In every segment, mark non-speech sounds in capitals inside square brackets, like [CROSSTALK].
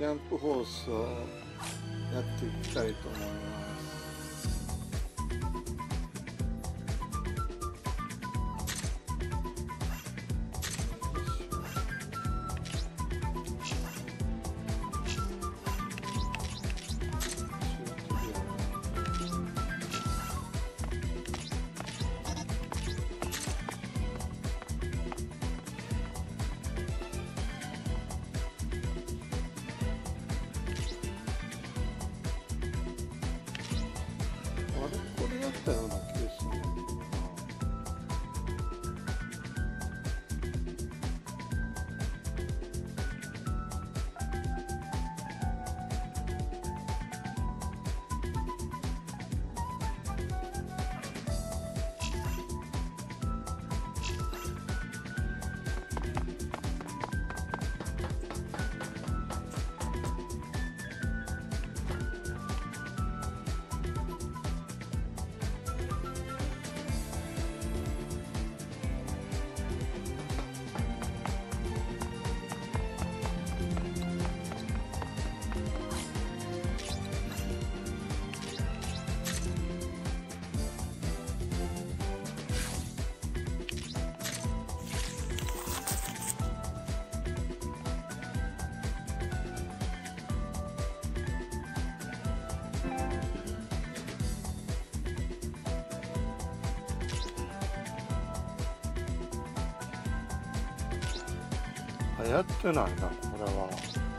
キャンプホースをやっていきたいと思います。流行ってないなこれは。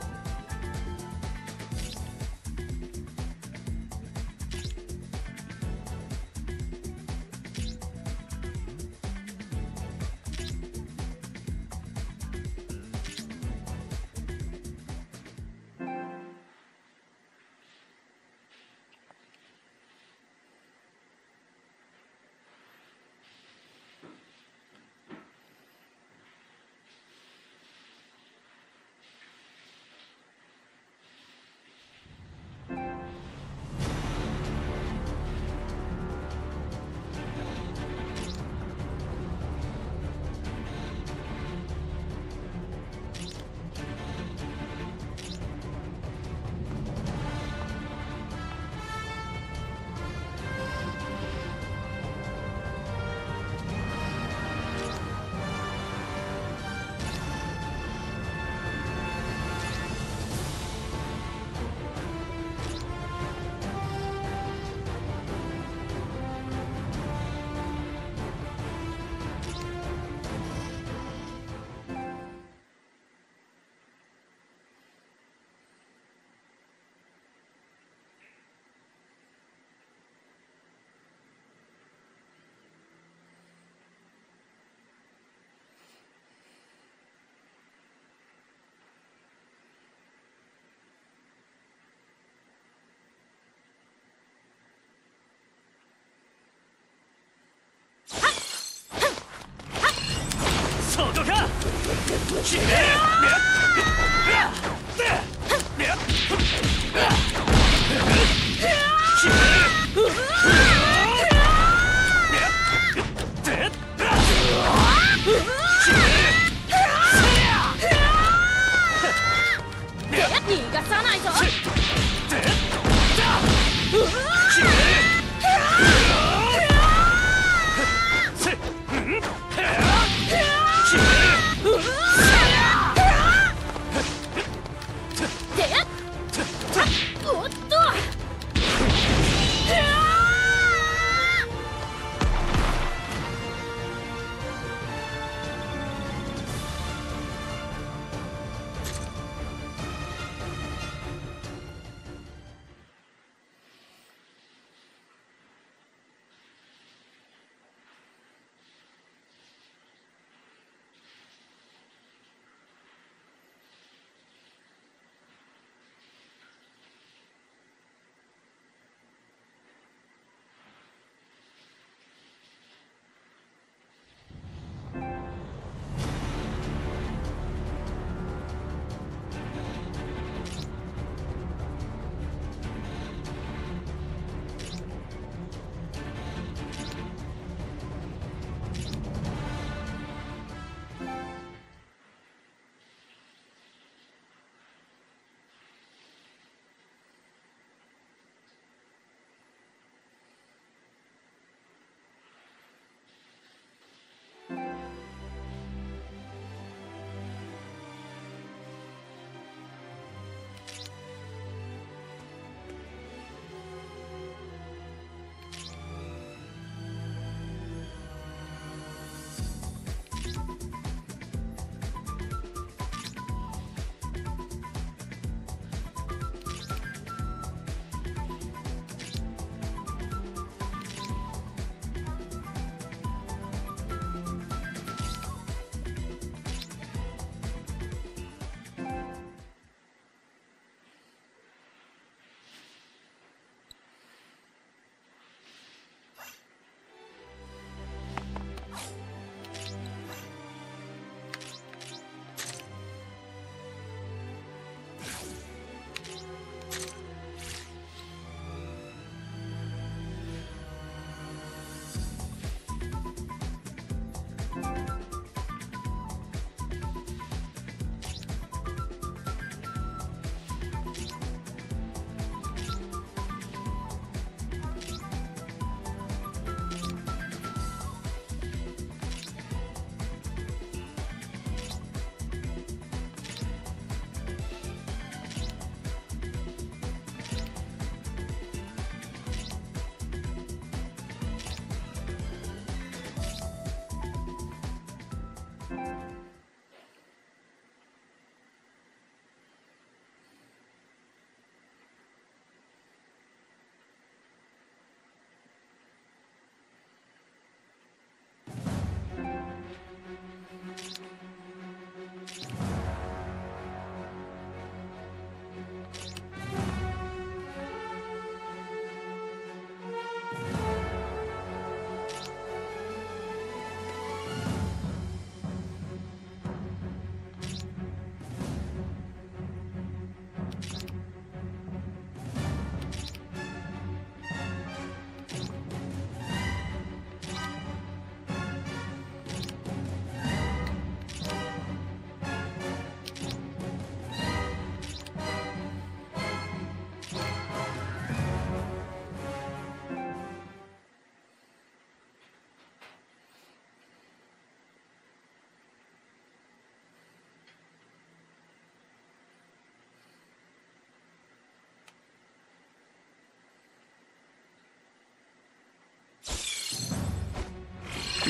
Tirei! Ah!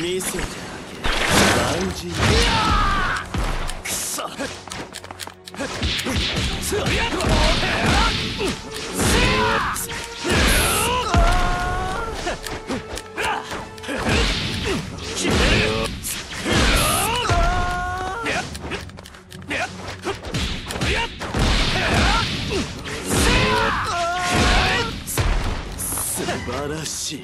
見せてあげる万事くそつや決める素晴らしい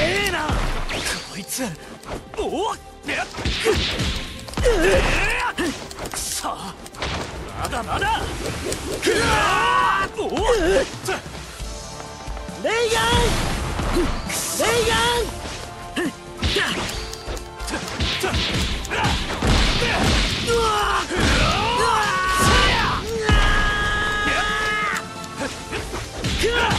えなこいつおっやっくそまだまだくわおっレイガンレイガンうわそ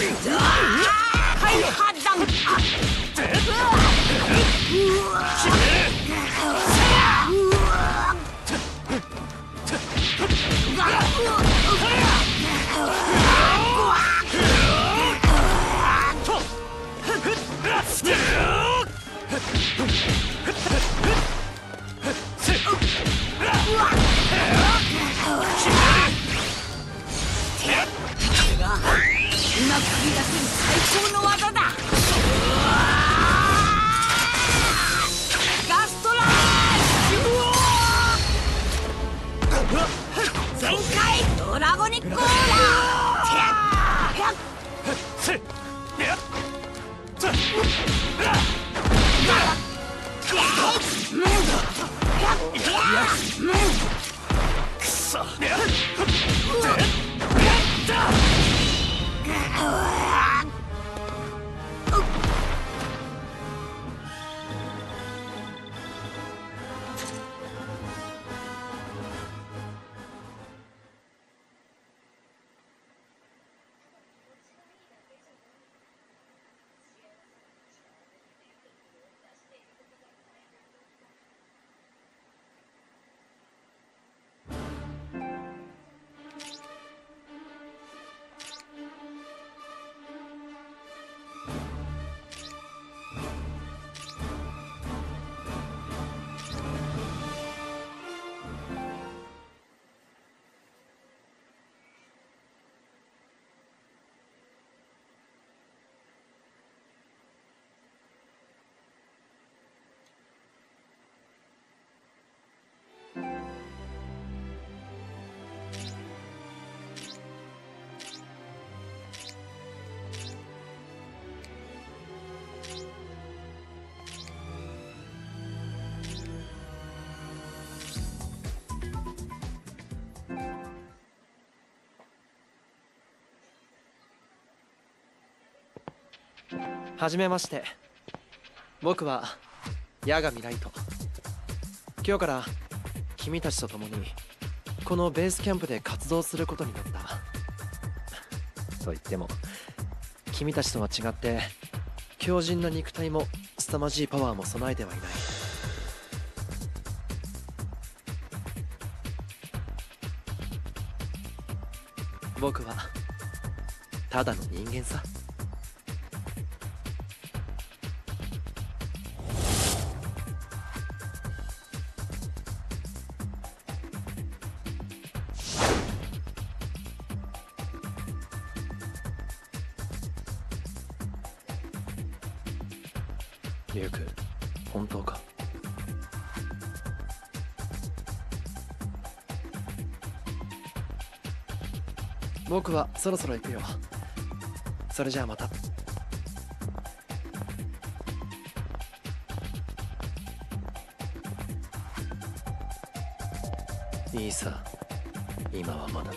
開破弾せる最高の技だ。はじめまして。僕は八神ライト。今日から君たちと共にこのベースキャンプで活動することになった。と言っても。君たちとは違って強靭な肉体も凄まじいパワーも備えてはいない。僕はただの人間さそろそろ行くよ。それじゃあまた。いいさ今はまだ。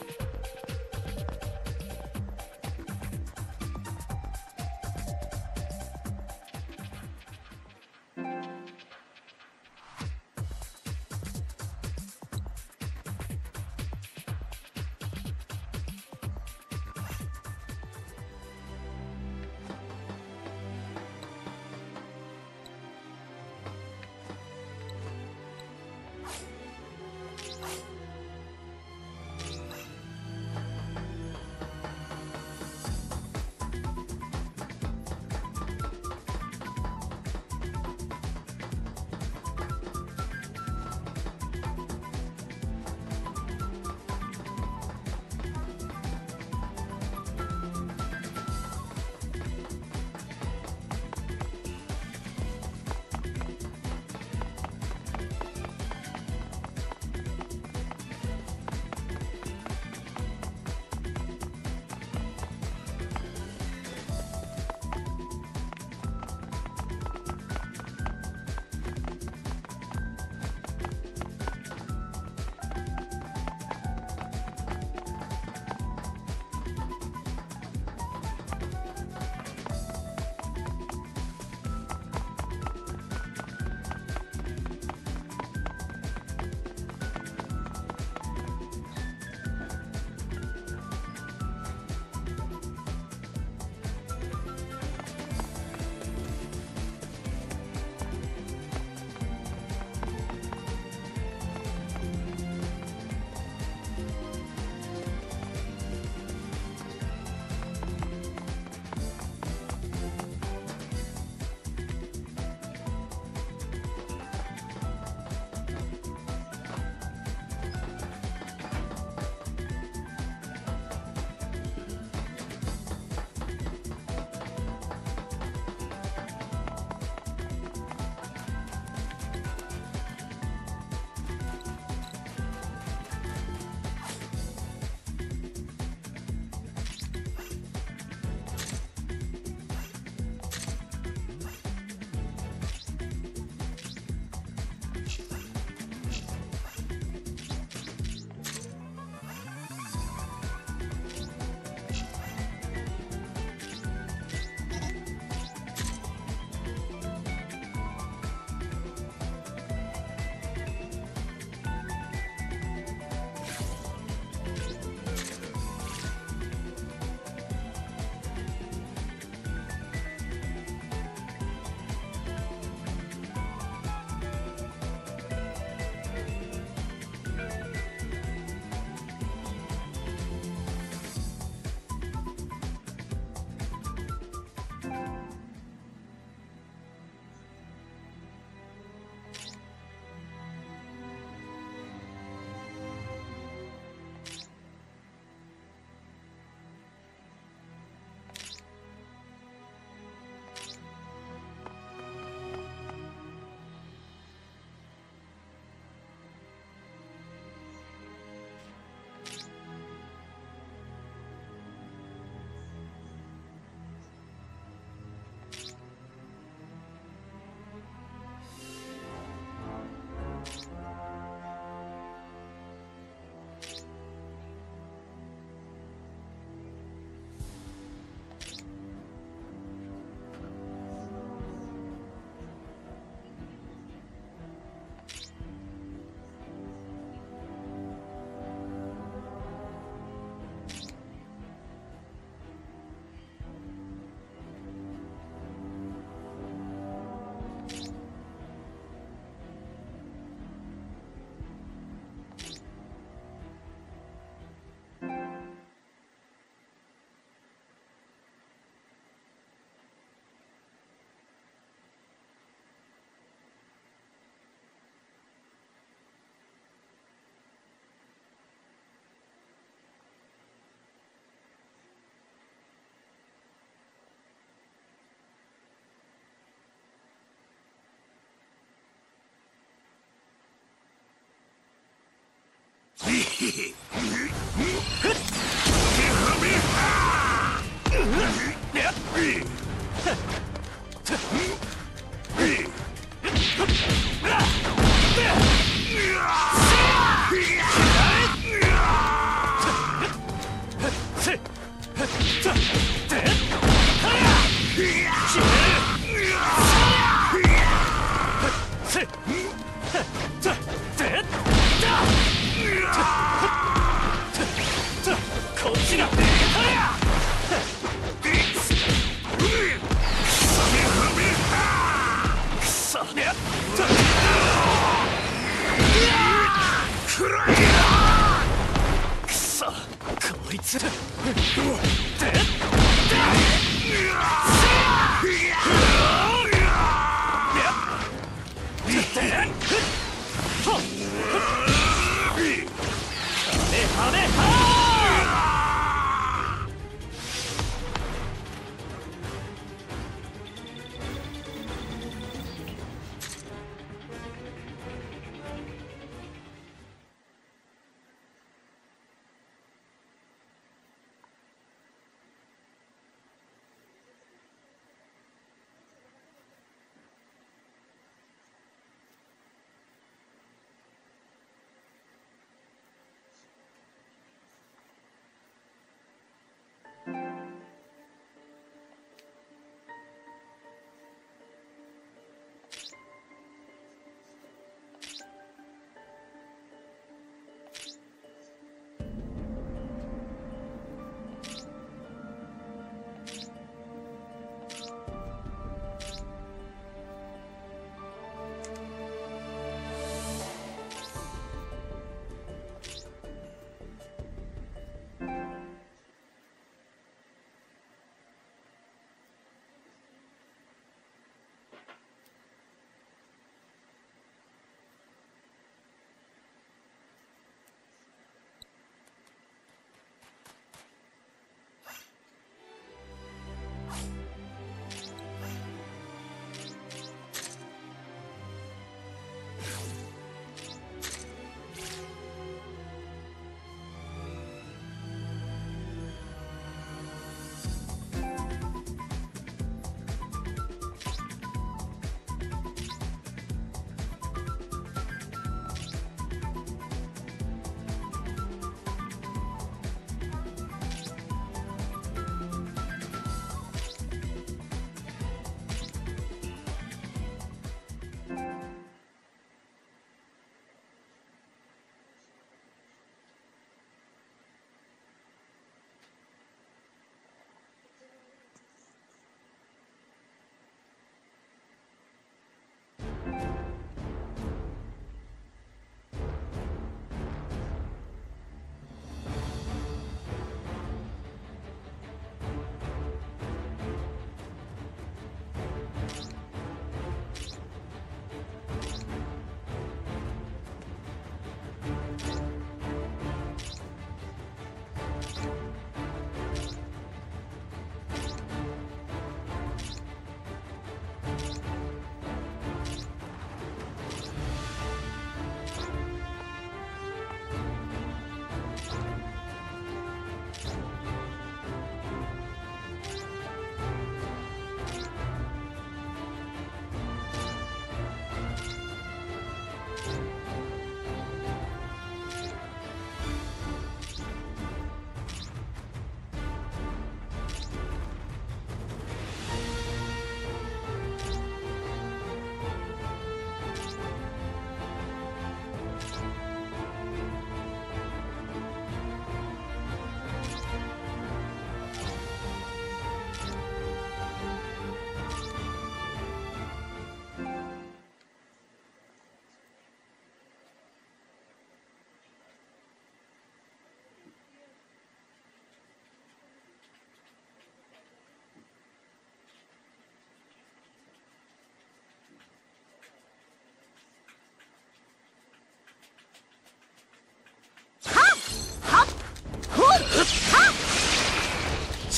え [LAUGHS] っいつ。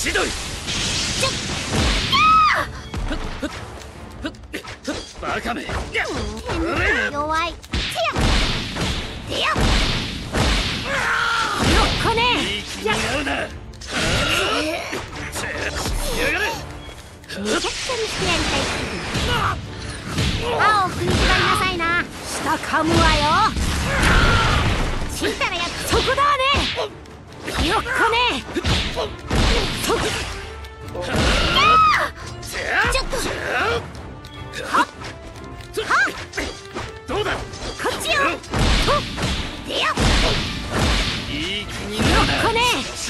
千鳥バカめ。弱いてやこねうなやがれめちゃくちゃにしてやりたい歯をしばりなさいな下噛むわよ死んだらやっそこだわね。よっこねえ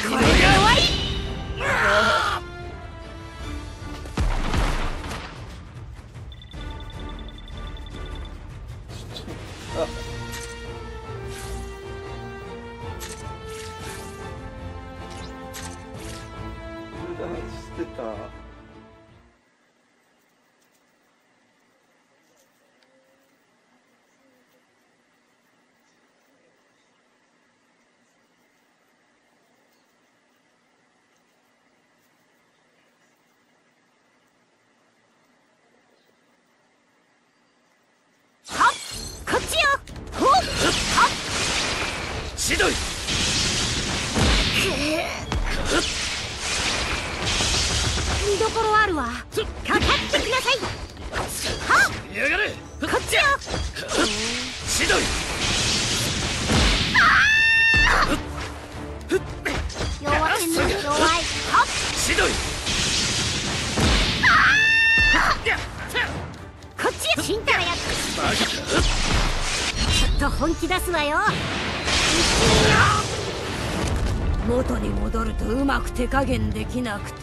これで終わり千鳥見どころあるわ。手加減できなく